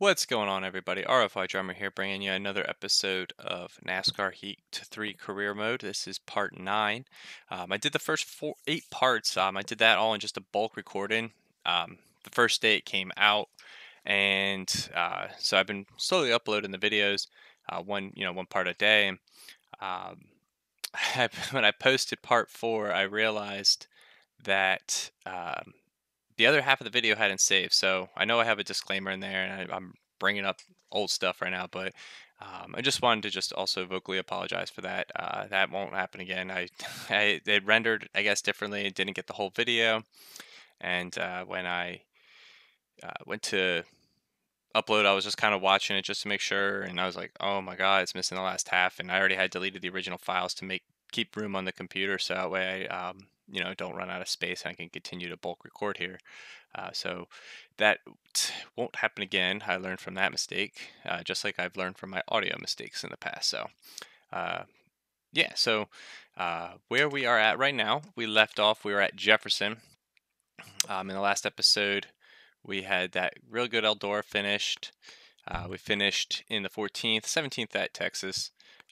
What's going on, everybody? RFI Drummer here, bringing you another episode of NASCAR Heat to 3 Career Mode. This is part 9. Um, I did the first four, eight parts. Um, I did that all in just a bulk recording. Um, the first day it came out, and uh, so I've been slowly uploading the videos, uh, one you know one part a day. Um, when I posted part 4, I realized that um, the other half of the video hadn't saved, so I know I have a disclaimer in there, and I, am bringing up old stuff right now, but um, I just wanted to just also vocally apologize for that. Uh, that won't happen again. I, I it rendered, I guess, differently. Didn't get the whole video, and uh, when I uh, went to upload, I was just kind of watching it just to make sure, and I was like, oh my god, it's missing the last half, and I already had deleted the original files to make keep room on the computer, so that way I um, you know don't run out of space and I can continue to bulk record here. Uh, so that won't happen again. I learned from that mistake, uh, just like I've learned from my audio mistakes in the past. So uh, yeah, so uh, where we are at right now, we left off. We were at Jefferson. Um, in the last episode, we had that real good Eldora finished. Uh, we finished in the 14th, 17th at Texas.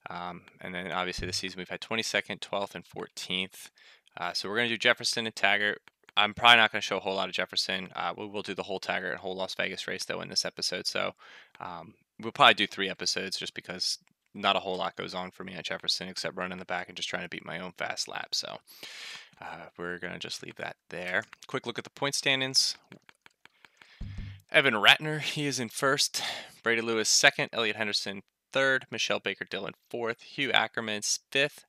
Um, and then obviously this season we've had 22nd, 12th, and 14th. Uh, so we're going to do Jefferson and Taggart. I'm probably not going to show a whole lot of Jefferson. Uh, we will do the whole Taggart and whole Las Vegas race though in this episode. So um, we'll probably do three episodes just because not a whole lot goes on for me at Jefferson except running the back and just trying to beat my own fast lap. So uh, we're going to just leave that there. Quick look at the point standings. Evan Ratner, he is in first. Brady Lewis second. Elliott Henderson third. Michelle Baker Dillon fourth. Hugh Ackerman's fifth.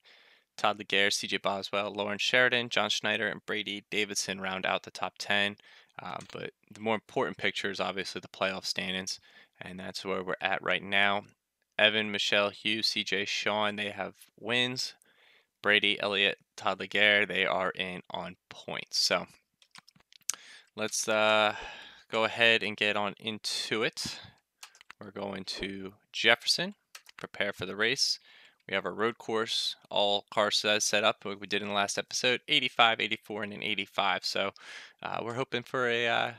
Todd Laguerre, CJ Boswell, Lauren Sheridan, John Schneider, and Brady Davidson round out the top 10. Um, but the more important picture is obviously the playoff standings, and that's where we're at right now. Evan, Michelle, Hugh, CJ, Sean, they have wins. Brady, Elliott, Todd Laguerre, they are in on points. So let's uh, go ahead and get on into it. We're going to Jefferson, prepare for the race. We have our road course, all cars set up like we did in the last episode, 85, 84, and an 85. So uh, we're hoping for a, uh,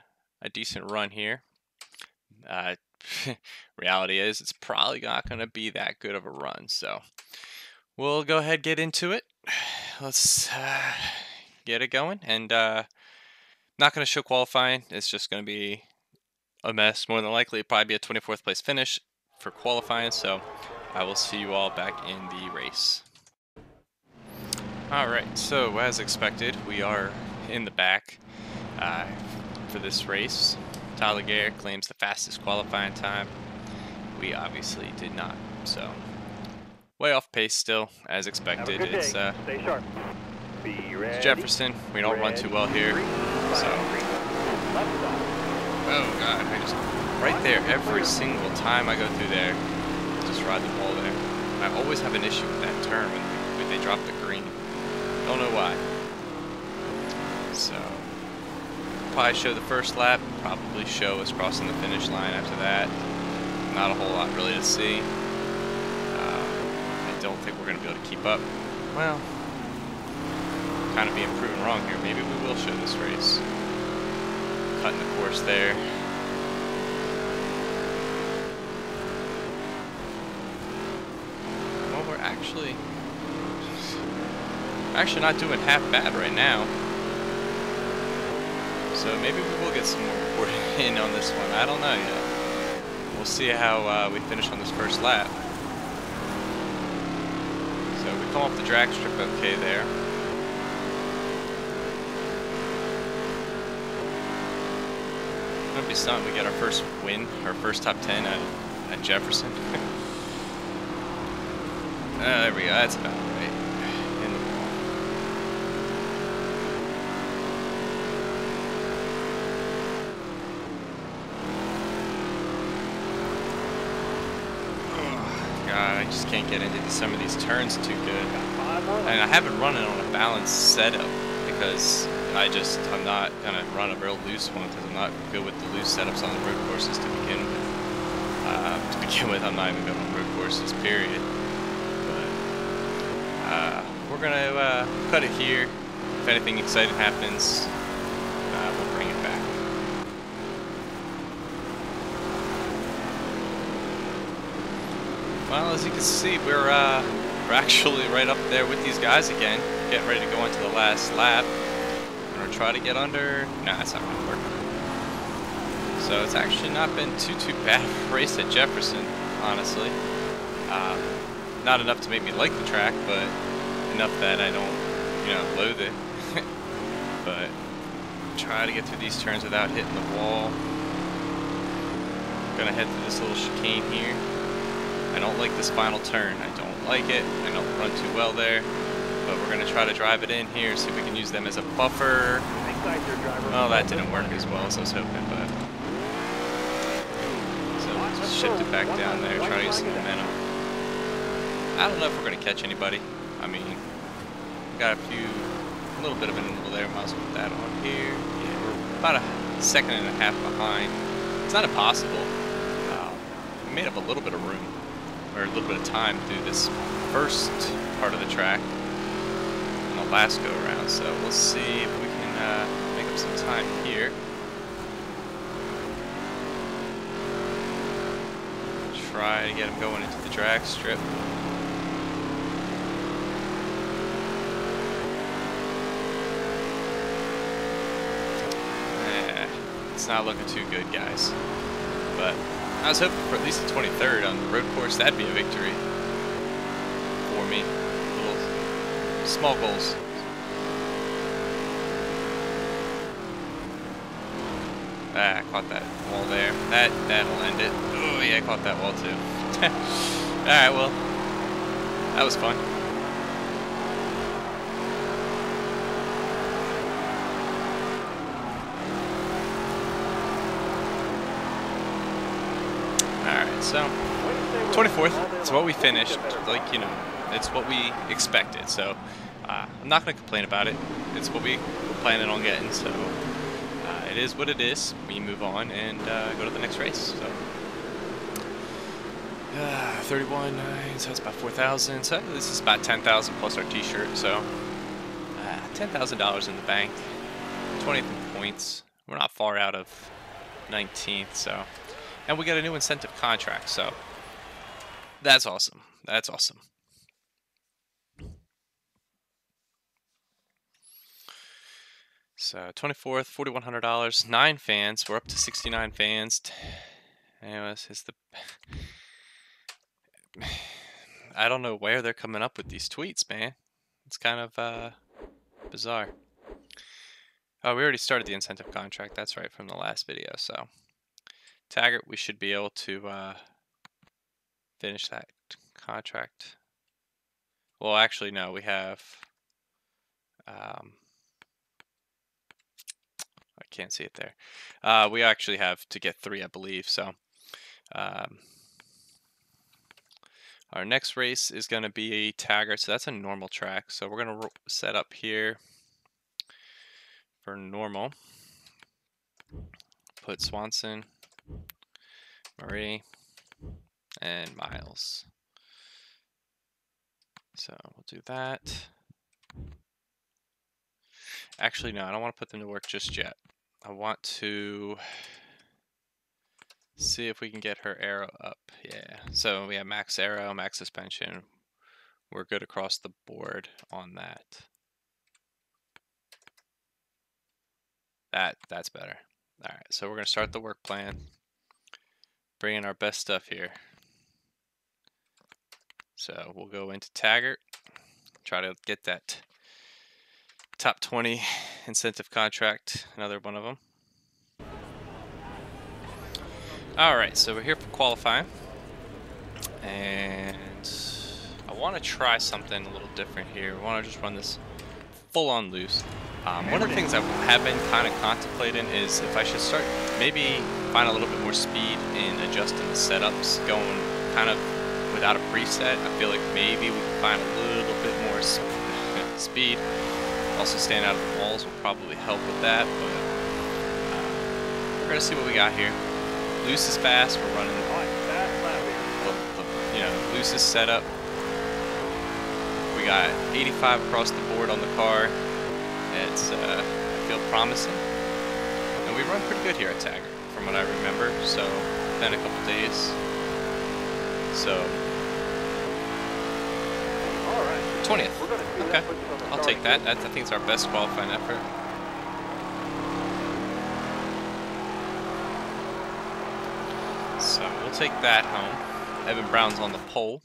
a decent run here. Uh, reality is it's probably not going to be that good of a run. So we'll go ahead get into it. Let's uh, get it going. And uh, not going to show qualifying. It's just going to be a mess. More than likely, probably be a 24th place finish for qualifying. So I will see you all back in the race. Alright, so as expected, we are in the back uh, for this race. Tyler Garrett claims the fastest qualifying time. We obviously did not, so way off pace still, as expected. It's uh, Stay sharp. Be ready. Jefferson. We don't ready. run too well here, so. Oh god, I just right there every single time I go through there ride the ball there. I always have an issue with that turn when, when they drop the green. Don't know why. So, probably show the first lap, probably show us crossing the finish line after that. Not a whole lot really to see. Uh, I don't think we're going to be able to keep up. Well, kind of being proven wrong here. Maybe we will show this race. Cutting the course there. actually actually not doing half bad right now. So maybe we will get some more in on this one. I don't know yet. We'll see how uh, we finish on this first lap. So we come off the drag strip okay there. It'll be something. We get our first win, our first top 10 at, at Jefferson. Uh, there we go, that's about right. In the wall. Oh, God, I just can't get into some of these turns too good. And I haven't run it on a balanced setup because I just, I'm not going to run a real loose one because I'm not good with the loose setups on the road courses to begin with. Uh, to begin with, I'm not even good on road courses, period. Uh, we're going to uh, cut it here. If anything exciting happens, uh, we'll bring it back. Well, as you can see, we're uh, we're actually right up there with these guys again, getting ready to go into the last lap. I'm gonna try to get under. Nah, that's not gonna work. So it's actually not been too too bad race at Jefferson, honestly. Um, not enough to make me like the track, but enough that I don't, you know, loathe it. but try to get through these turns without hitting the wall. Gonna head through this little chicane here. I don't like this final turn. I don't like it. I don't run too well there. But we're going to try to drive it in here, see if we can use them as a buffer. Oh, that didn't work as well as I was hoping, but... So, shift it back down there, try to use some momentum. I don't know if we're going to catch anybody. I mean, got a few, a little bit of an interval there. Might as well put that on here. Yeah, we're about a second and a half behind. It's not impossible. Uh, we made up a little bit of room or a little bit of time through this first part of the track in the last go around. So we'll see if we can uh, make up some time here. Try to get him going into the drag strip. it's not looking too good, guys. But I was hoping for at least a 23rd on the road course. That'd be a victory for me. Little small goals. Ah, caught that wall there. That that'll end it. Oh yeah, I caught that wall too. Alright, well. That was fun. So, 24th, it's what we finished. Like, you know, it's what we expected. So, uh, I'm not going to complain about it. It's what we were planning on getting. So, uh, it is what it is. We move on and uh, go to the next race. So, uh, 31, 9, so it's about 4,000. So, this is about 10,000 plus our t shirt. So, uh, $10,000 in the bank. 20th in points. We're not far out of 19th. So, and we got a new incentive contract, so that's awesome. That's awesome. So 24th, $4,100, nine fans. We're up to 69 fans. Anyways, is the. I don't know where they're coming up with these tweets, man. It's kind of uh, bizarre. Oh, we already started the incentive contract. That's right from the last video, so. Taggart, we should be able to uh, finish that contract. Well, actually, no, we have. Um, I can't see it there. Uh, we actually have to get three, I believe. So, um, our next race is going to be Taggart. So that's a normal track. So we're going to set up here for normal. Put Swanson. Marie, and Miles. So we'll do that. Actually, no, I don't want to put them to work just yet. I want to see if we can get her aero up. Yeah, so we have max aero, max suspension. We're good across the board on that. That That's better. All right, so we're going to start the work plan. Bringing our best stuff here. So we'll go into Taggart, try to get that top 20 incentive contract, another one of them. All right, so we're here for qualifying. And I want to try something a little different here. I want to just run this full on loose. Um, one of the things I have been kind of contemplating is if I should start maybe find a little bit more speed in adjusting the setups, going kind of without a preset. I feel like maybe we can find a little bit more speed. Also staying out of the walls will probably help with that, but uh, we're gonna see what we got here. Loose is fast, we're running you know, set up. We got 85 across the board on the car. It's, uh, I feel promising. And we run pretty good here at Taggart, from what I remember. So, been a couple days. So, 20th. Okay, I'll take that. That's, I think it's our best qualifying effort. So we'll take that home. Evan Brown's on the pole.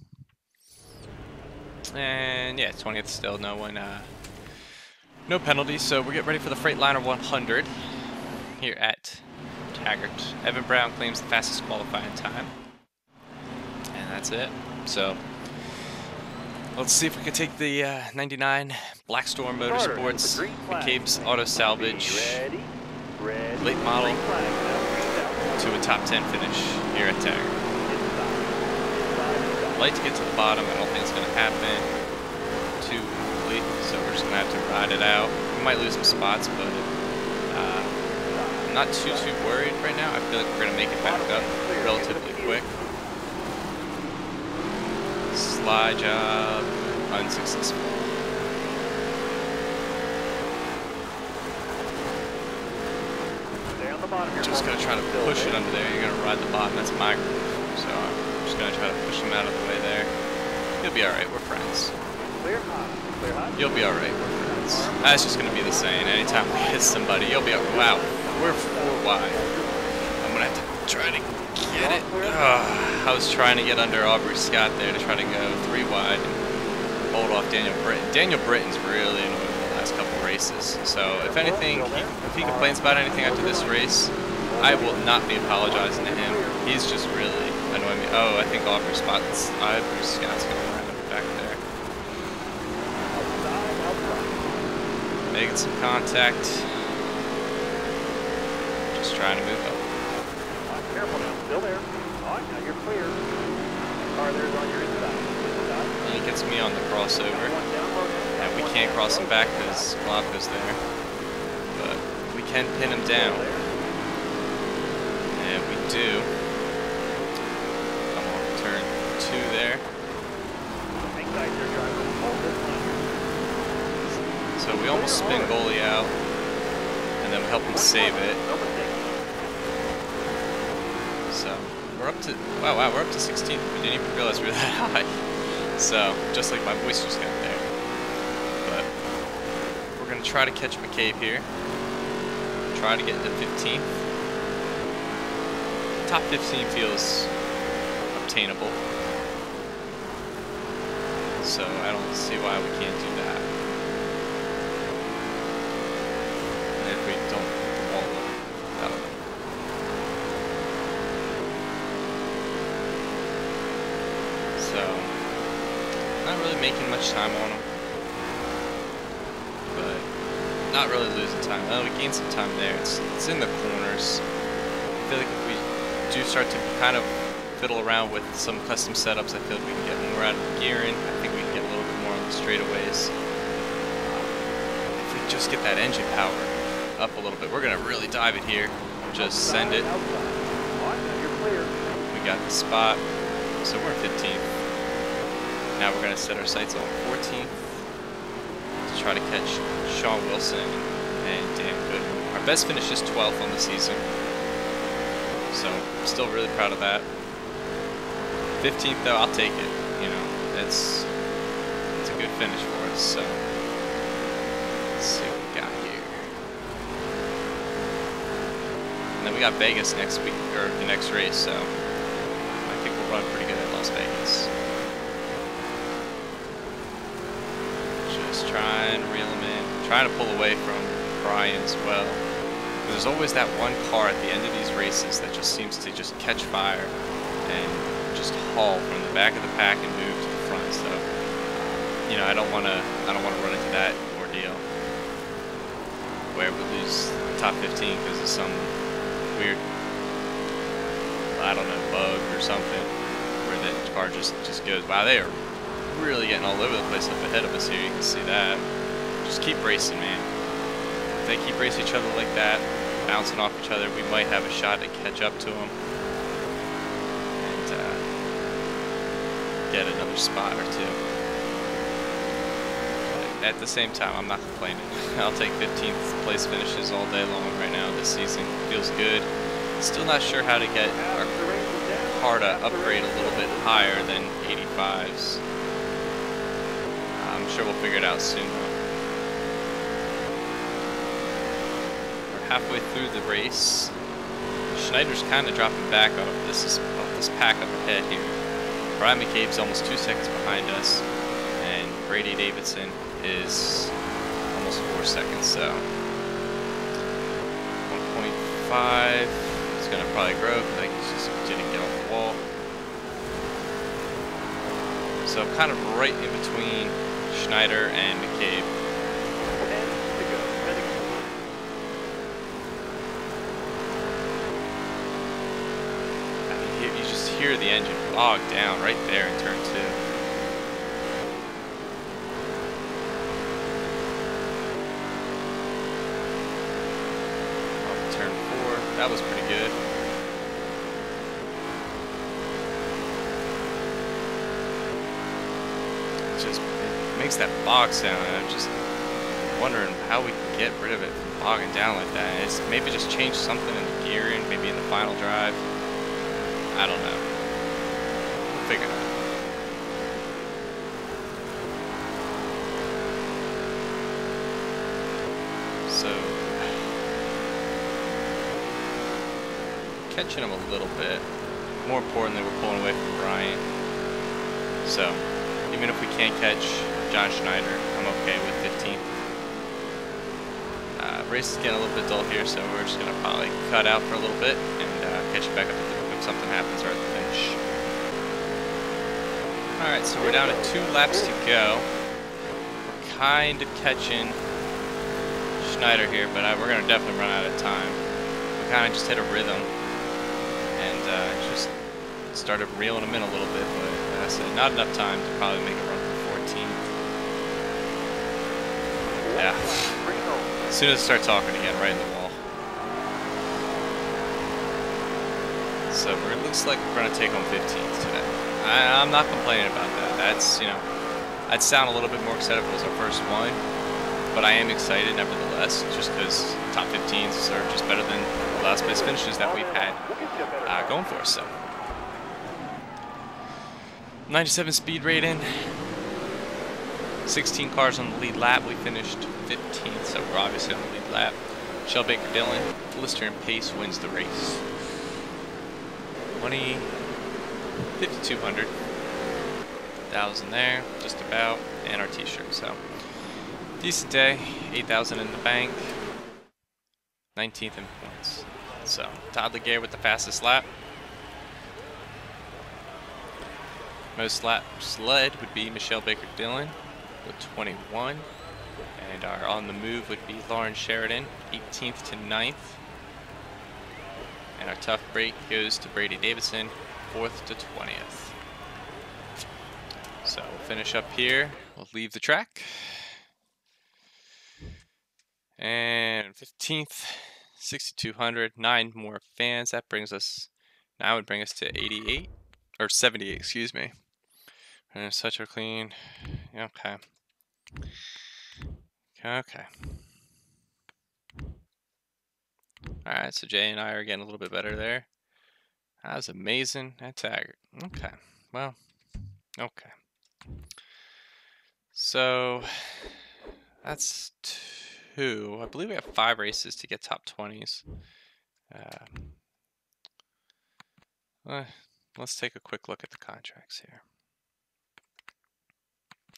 And yeah, 20th still, no one, uh, no penalties. So we're getting ready for the Freightliner 100 here at Taggart. Evan Brown claims the fastest qualifying time. And that's it. So let's see if we can take the uh, 99 Blackstorm Motorsports, McCabe's Auto Salvage late model to a top 10 finish here at Taggart. I'd like to get to the bottom. I don't think it's going to happen too quickly, so we're just going to have to ride it out. We might lose some spots, but uh, I'm not too, too worried right now. I feel like we're going to make it back up relatively quick. Slide job, unsuccessful. Just gonna try to push it under there. You're gonna ride the bottom. That's my groove. So I'm just gonna try to push him out of the way there. You'll be alright. We're friends. You'll be alright. We're friends. That's just gonna be the saying. Anytime we hit somebody, you'll be alright. Wow. We're four wide. I'm gonna have to try to get it. Ugh. I was trying to get under Aubrey Scott there to try to go three wide and hold off Daniel Britton. Daniel Britton's really annoying the last couple races. So if anything, he, if he complains about anything after this race, I will not be apologizing to him. He's just really annoying me. Oh, I think Aubrey Scott's, Aubrey Scott's going to run up back there. Making some contact. Just trying to move up. Careful now, still there. All right, now you're clear. Car there's on your inside. And he gets me on the crossover. And we can't cross him back because Blanco's there. But we can pin him down. And we do. Come on, turn two there. So we almost spin goalie out. And then we help him save it. So we're up to wow wow we're up to 16. We didn't even realize we were that high. So just like my voice just got there. But we're gonna try to catch McCabe here. Try to get to 15th. Top 15 feels obtainable. So I don't see why we can't do that. And if we don't hit the wall, I don't know. So, not really making much time on them. But not really losing time. Oh, we gained some time there. It's, it's in the corners. I feel like if we do start to kind of fiddle around with some custom setups, I feel like we can get more out of gearing. I think we can get a little bit more on the straightaways. If we just get that engine power up a little bit, we're going to really dive it here. Just send it. We got the spot. So we're 15th. Now we're going to set our sights on 14th to try to catch Sean Wilson and Dan Goodwin. Our best finish is 12th on the season. So still really proud of that. 15th though, I'll take it. You know, it's it's a good finish for us. So let's see what we got here. And then we got Vegas next week or the next race. So I think we'll run pretty good at Las Vegas. Just trying to reel him in, trying to pull away from Brian as well. There's always that one car at the end of these races that just seems to just catch fire and just haul from the back of the pack and move to the front. So, um, you know, I don't want to, I don't want to run into that ordeal where we lose the top 15 because of some weird, I don't know, bug or something where that car just just goes. Wow, they are really getting all over the place up ahead of us here. You can see that. Just keep racing, man. If they keep racing each other like that, bouncing off each other, we might have a shot to catch up to them and uh, get another spot or two. But at the same time, I'm not complaining. I'll take 15th place finishes all day long right now this season. Feels good. Still not sure how to get our car to upgrade a little bit higher than 85s. Um, I'm sure we'll figure it out soon. Though. We're halfway through the race. Schneider's kind of dropping back off this is off this pack up ahead here. Brian McCabe's almost two seconds behind us, and Brady Davidson is almost four seconds. So 1.5 is gonna probably grow I just didn't get off the wall. So kind of right in between Schneider and McCabe. Ten to go. Heading I mean, you, you just hear the engine bogged down right there in turn two. Off turn four, that was pretty good. It just it makes that bog sound, and I'm just wondering how we can get rid of it from bogging down like that. It's maybe just change something in the gearing, maybe in the final drive. I don't know. We'll figure it out. So, catching him a little bit. More importantly, we're pulling away from Brian. So, even if we can't catch John Schneider, I'm okay with 15th. Uh, race is getting a little bit dull here, so we're just gonna probably cut out for a little bit and uh, catch you back up if something happens or at the finish. Alright, so we're down to two laps to go. We're kind of catching Schneider here, but I, we're gonna definitely run out of time. We kind of just hit a rhythm and uh, just started reeling him in a little bit, but I said, not enough time to probably make a run for 14th. Yeah. As soon as I start talking again, right in the wall. So it looks like we're gonna take home 15th today. I, I'm not complaining about that. That's you know, I'd sound a little bit more excited if it was our first one, but I am excited nevertheless, just because top 15s are just better than last place finishes that we've had uh, going for us. So 97 speed rating. 16 cars on the lead lap. We finished 15th, so we're obviously on the lead lap. Shell Baker Dillon, Lister and Pace wins the race. 20, 5,200. Thousand there, just about, and our t-shirt. So decent day. 8,000 in the bank. 19th in points. So Todd Laguerre with the fastest lap. Most laps led would be Michelle Baker Dillon with 21. And our on the move would be Lauren Sheridan, 18th to 9th. And our tough break goes to Brady Davidson, 4th to 20th. So we'll finish up here. We'll leave the track. And 15th, 6,200, nine more fans. That brings us, now would bring us to 88, or 78, excuse me. And such a clean, okay. Okay. Alright, so Jay and I are getting a little bit better there. That was amazing. That's Taggart. Okay. Well, okay. So, that's two. I believe we have five races to get top 20s. Uh, uh, let's take a quick look at the contracts here.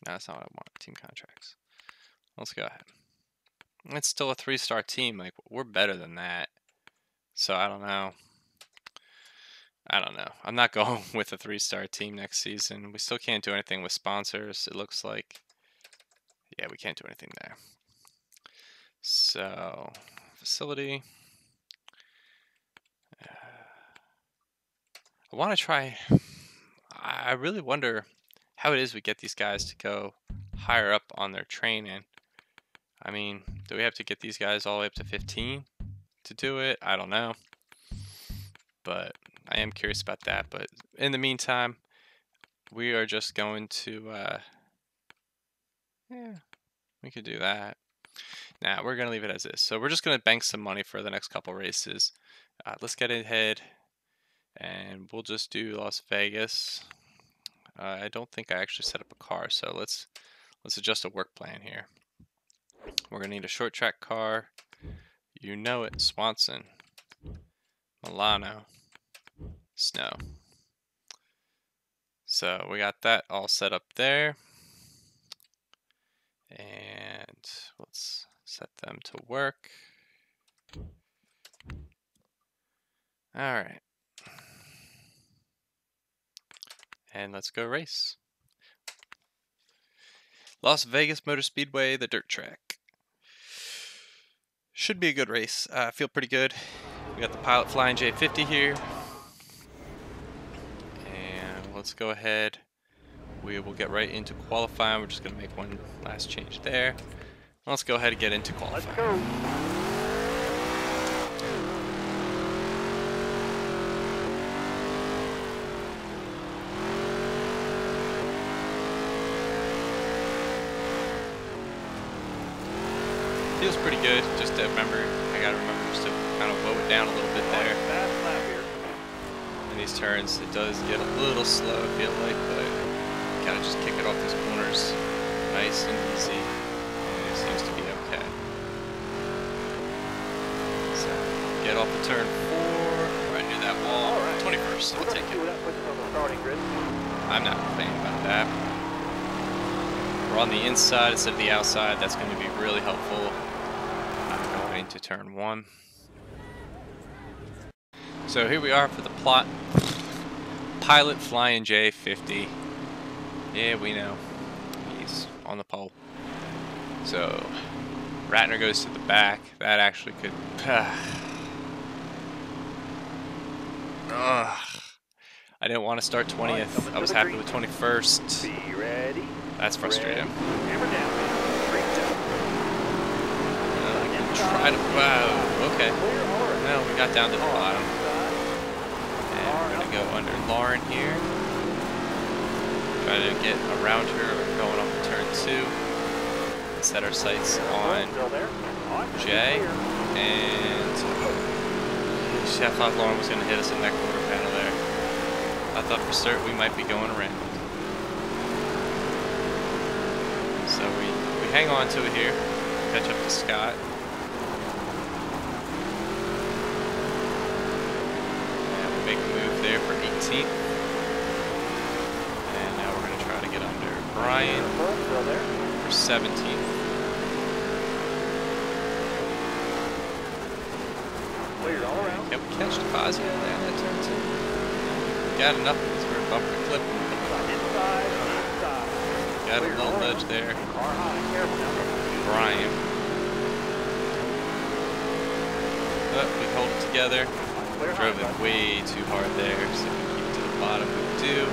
No, that's not what I want. Team contracts. Let's go ahead. It's still a three-star team. Like we're better than that. So I don't know. I don't know. I'm not going with a three-star team next season. We still can't do anything with sponsors. It looks like. Yeah, we can't do anything there. So facility. Uh, I want to try. I really wonder how it is we get these guys to go higher up on their training. I mean, do we have to get these guys all the way up to 15 to do it? I don't know. But I am curious about that. But in the meantime, we are just going to, uh, yeah, we could do that. Now, we're going to leave it as is. So we're just going to bank some money for the next couple races. Uh, let's get ahead and we'll just do Las Vegas. Uh, I don't think I actually set up a car, so let's let's adjust a work plan here. We're gonna need a short track car. You know it, Swanson, Milano, Snow. So we got that all set up there. And let's set them to work. All right. And let's go race. Las Vegas Motor Speedway, the dirt track. Should be a good race. I uh, feel pretty good. We got the Pilot Flying J50 here. And let's go ahead. We will get right into qualifying. We're just going to make one last change there. Let's go ahead and get into qualifying. Let's go. feels pretty good. Just to remember, I gotta remember just to kind of slow it down a little bit there. In these turns, it does get a little slow, I feel like, but gotta just kick it off these corners nice and easy, seems to be okay. So, get off the turn four, right near that wall, right. 21st, I'll take it. I'm not complaining about that. We're on the inside instead of the outside, that's going to be really helpful I'm going to turn one. So here we are for the plot. Pilot Flying J50. Yeah, we know. He's on the pole. So, Ratner goes to the back. That actually could... I didn't want to start 20th. I was happy with 21st. Be ready. That's frustrating. Hammer down uh, try to. Wow. Okay. Well, we got down to the bottom. And we're gonna go under Lauren here. Try to get around her, going off turn two. Set our sights on Jay. And I thought Lauren was gonna hit us in that quarter panel there. I thought for certain we might be going around. So we, we hang on to it here, catch up to Scott. And make A move there for 18th. And now we're going to try to get under Brian 17th. Cleared all around. Yep, catch Fazio there that turn two. Got enough because we're bumper clip. Got a little nudge there. Brian. But we hold it together. Drove it way too hard there, so we keep it to the bottom. We do,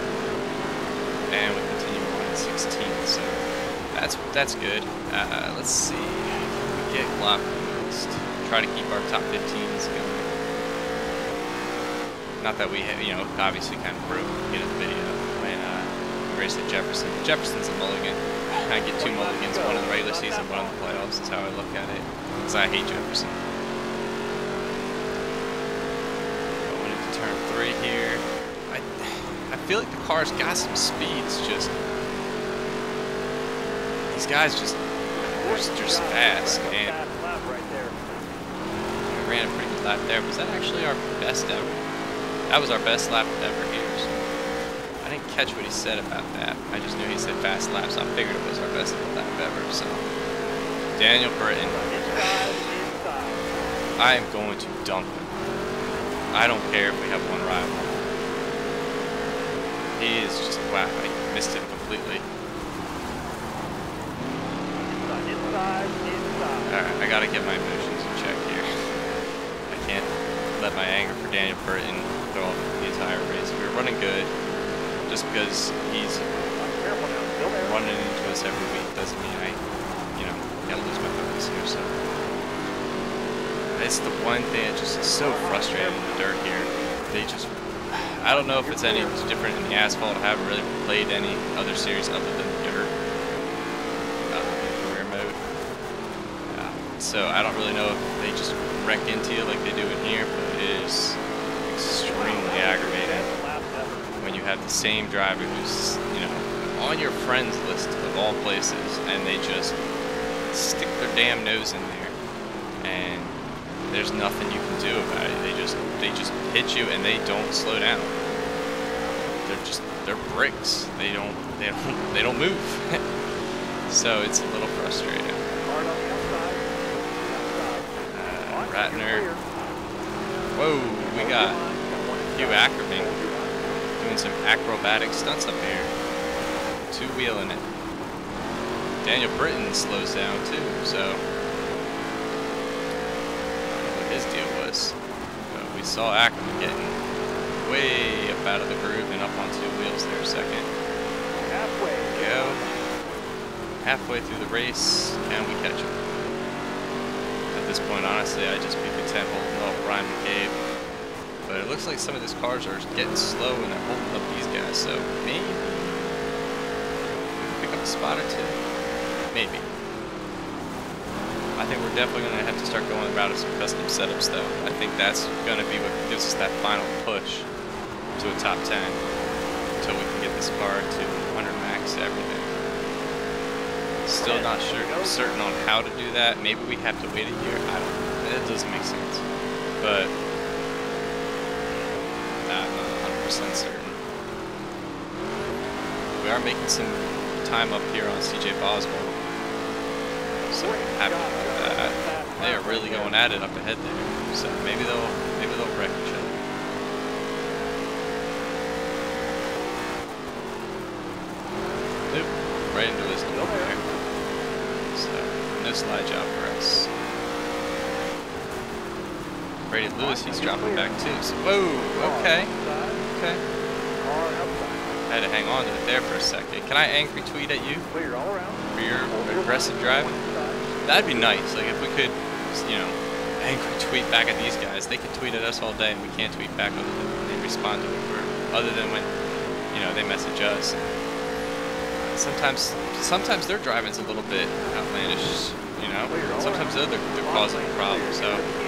and we continue on 16th. So that's that's good. Uh, let's see. We get Glock. Try to keep our top 15s going. Not that we, have, you know, obviously kind of broke in the video when uh, we raced at Jefferson. Jefferson's a mulligan. I get two mulligans, one in the regular season, one in the playoffs. That's how I look at it. Because I hate Jefferson. Going into turn three here. I, I feel like the car's got some speeds, just... Guys just... They're just fast, and... We ran a pretty good lap there. Was that actually our best ever? That was our best lap ever here. So I didn't catch what he said about that. I just knew he said fast lap, so I figured it was our best lap ever, so... Daniel Britton. I am going to dump him. I don't care if we have one rival. He is just, wow, I missed him completely. Alright, I gotta get my emotions in check here. I can't let my anger for Daniel Burton go off the entire race. We were running good, just because he's running into us every week doesn't mean I, you know, gotta lose my focus here, so. It's the one thing that just is so frustrating in the dirt here. They just, I don't know if it's any different in the asphalt. I haven't really played any other series other than dirt uh, in career mode. Uh, so I don't really know if they just wreck into you like they do in here, but it is extremely aggravating when you have the same driver who's, you know, on your friends list of all places, and they just stick their damn nose in there, and there's nothing you can do about it. They just they just hit you and they don't slow down. They're just they're bricks. They don't they don't they don't move. so it's a little frustrating. Hard on the outside. Uh, Outside. Ratner. Whoa, we got Hugh Ackerman doing some acrobatic stunts up here. Two wheeling it. Daniel Britton slows down too, so I don't know what his deal was. But we saw Ackerman getting way up out of the groove and up on two wheels there a second. Halfway. Go. Halfway through the race, can we catch him? This point, honestly, I'd just be content holding off Ryan McCabe. But it looks like some of these cars are getting slow and they're holding up these guys, so maybe we pick up a spot or two. Maybe. I think we're definitely going to have to start going the route of some custom setups, though. I think that's going to be what gives us that final push to a top 10 until we can get this car to 100 max everything. Still not sure, certain on how to do that. Maybe we have to wait a year. I don't know. It doesn't make sense. But not 100% certain. We are making some time up here on CJ Boswell. So happy with that. They are really going at it up ahead there. So maybe they'll maybe they'll wreck each other. Nope. Right into this door there. So no slide job for us. He's dropping back too. So, whoa, okay, okay. I had to hang on to it there for a second. Can I angry tweet at you Clear all around. for your aggressive driving? That'd be nice. Like if we could, you know, angry tweet back at these guys. They can tweet at us all day, and we can't tweet back other than when they respond to it, or other than when, you know, they message us. Sometimes, sometimes their driving's a little bit outlandish. You know, sometimes they're, they're causing a problem. So.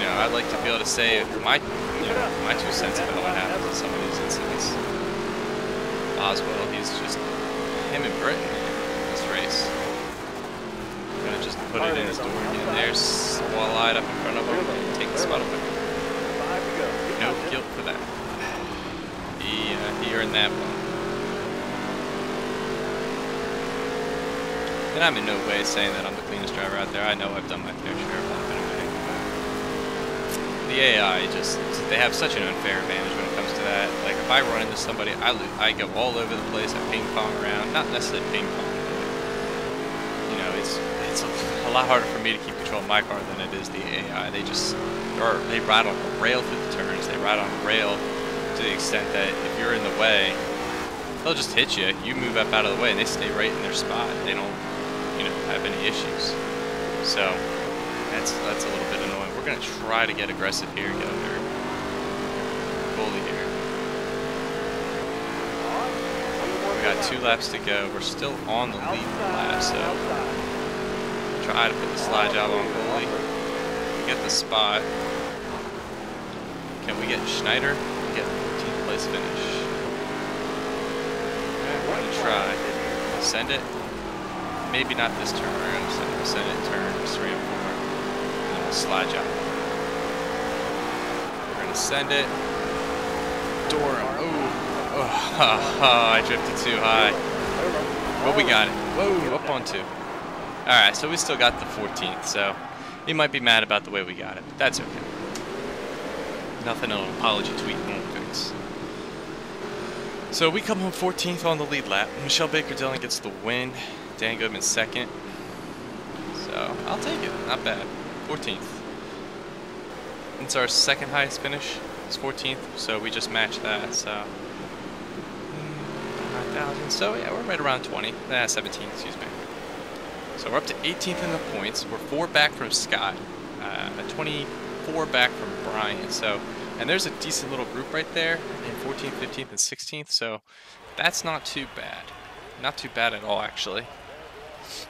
You know, I'd like to be able to say my, you know, my two cents about what happens in some of these incidents. Oswell, he's just him and Britton in this race. I'm gonna just put it in his door again. There's walleyed up in front of him take the spot away. No guilt for that. He, uh, he earned that one. And I'm in no way saying that I'm the cleanest driver out there. I know I've done my fair share of. The AI just, they have such an unfair advantage when it comes to that. Like, if I run into somebody, I, I go all over the place, I ping pong around. Not necessarily ping pong, but, you know, it's, it's a, a lot harder for me to keep control of my car than it is the AI. They just, or they ride on a rail through the turns. They ride on a rail to the extent that if you're in the way, they'll just hit you. You move up out of the way, and they stay right in their spot. They don't, you know, have any issues. So that's that's a little bit annoying. We're gonna try to get aggressive here, get under goalie here. We got two laps to go. We're still on the lead lap, so try to put the slide job on goalie. Get the spot. Can we get Schneider? Get 14th place finish. We're gonna try. Send it. Maybe not this turn. Gonna send, we'll send it and four. Slide job. We're gonna send it. Durham. Oh, oh, I drifted too high. But we got it. Whoa, up on two. Alright, so we still got the 14th, so he might be mad about the way we got it, but that's okay. Nothing an apology tweet won't fix. So we come home 14th on the lead lap. Michelle Baker Dillon gets the win. Dan Goodman second. So I'll take it. Not bad. 14th. It's our second highest finish. It's 14th, so we just matched that. So mm, 9,000. So yeah, we're right around 20. Nah, 17. Excuse me. So we're up to 18th in the points. We're four back from Scott. Uh, 24 back from Brian. So, and there's a decent little group right there in 14th, 15th, and 16th. So that's not too bad. Not too bad at all, actually.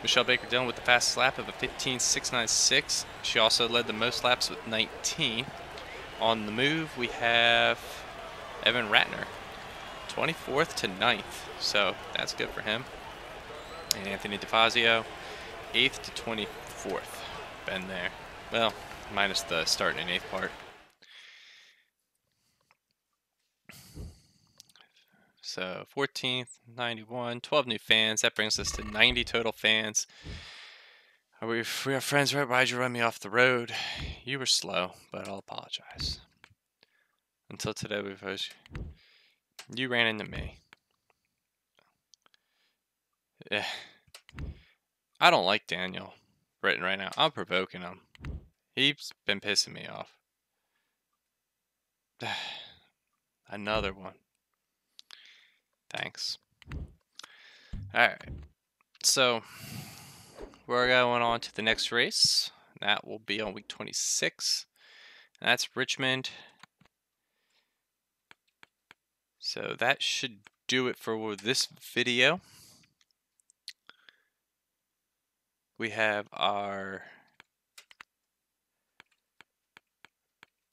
Michelle Baker Dillon with the fastest lap of a 15.696. She also led the most laps with 19. On the move, we have Evan Ratner. 24th to 9th, so that's good for him. And Anthony DeFazio, 8th to 24th. Been there. Well, minus the starting and 8th part. So 14th, 91, 12 new fans. That brings us to 90 total fans. Are we, we are friends, right? Why'd you run me off the road? You were slow, but I'll apologize. Until today, we've always, you ran into me. Yeah. I don't like Daniel Britton right now. I'm provoking him. He's been pissing me off. Another one. Thanks. Alright. So, we're going on to the next race. That will be on week 26. That's Richmond. So that should do it for this video. We have our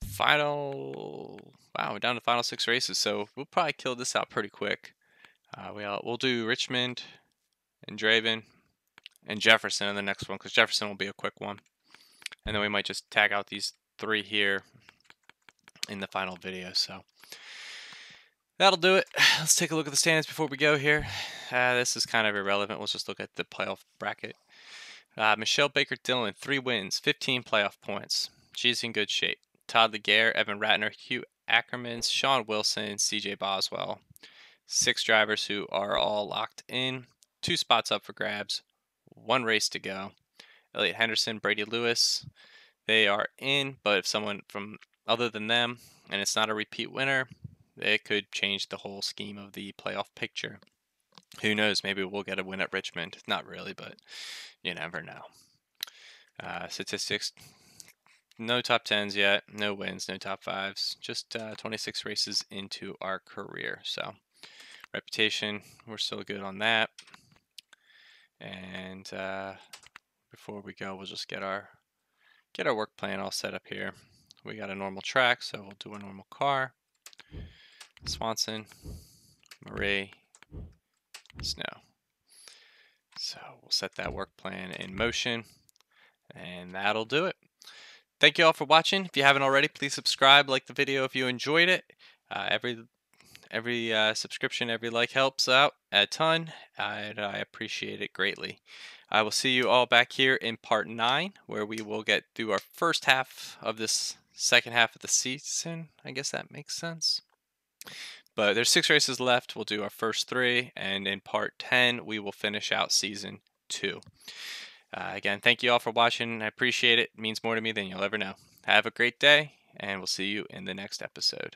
final, wow, we're down to final six races. So we'll probably kill this out pretty quick. Uh, we'll, we'll do Richmond and Draven and Jefferson in the next one because Jefferson will be a quick one. And then we might just tag out these three here in the final video. So that'll do it. Let's take a look at the standings before we go here. Uh, this is kind of irrelevant. Let's just look at the playoff bracket. Uh, Michelle Baker Dillon, three wins, 15 playoff points. She's in good shape. Todd Laguerre, Evan Ratner, Hugh Ackerman, Sean Wilson, CJ Boswell. Six drivers who are all locked in. Two spots up for grabs. One race to go. Elliot Henderson, Brady Lewis. They are in, but if someone from other than them, and it's not a repeat winner, it could change the whole scheme of the playoff picture. Who knows? Maybe we'll get a win at Richmond. Not really, but you never know. Uh, statistics no top 10s yet, no wins, no top 5s, just uh, 26 races into our career. So, reputation, we're still good on that. And uh, before we go, we'll just get our get our work plan all set up here. We got a normal track, so we'll do a normal car. Swanson, Marie, Snow. So we'll set that work plan in motion, and that'll do it. Thank you all for watching. If you haven't already, please subscribe, like the video if you enjoyed it. Uh, every every uh, subscription, every like helps out a ton, and I appreciate it greatly. I will see you all back here in part 9, where we will get through our first half of this second half of the season. I guess that makes sense. But there's six races left. We'll do our first three, and in part 10, we will finish out season 2. Uh, again, thank you all for watching. I appreciate it. It means more to me than you'll ever know. Have a great day, and we'll see you in the next episode.